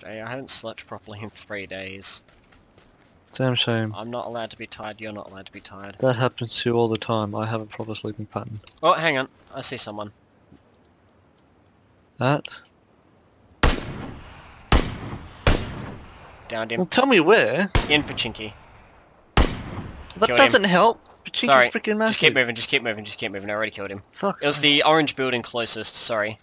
day. I haven't slept properly in three days. Damn shame. I'm not allowed to be tired, you're not allowed to be tired. That happens to you all the time. I have a proper sleeping pattern. Oh, hang on. I see someone. That? Downed Well, tell me where. In Pochinki. That killed doesn't help. Pochinki's Sorry. freaking massive. Just keep moving, just keep moving, just keep moving. I already killed him. Fuck. It was the orange building closest, sorry.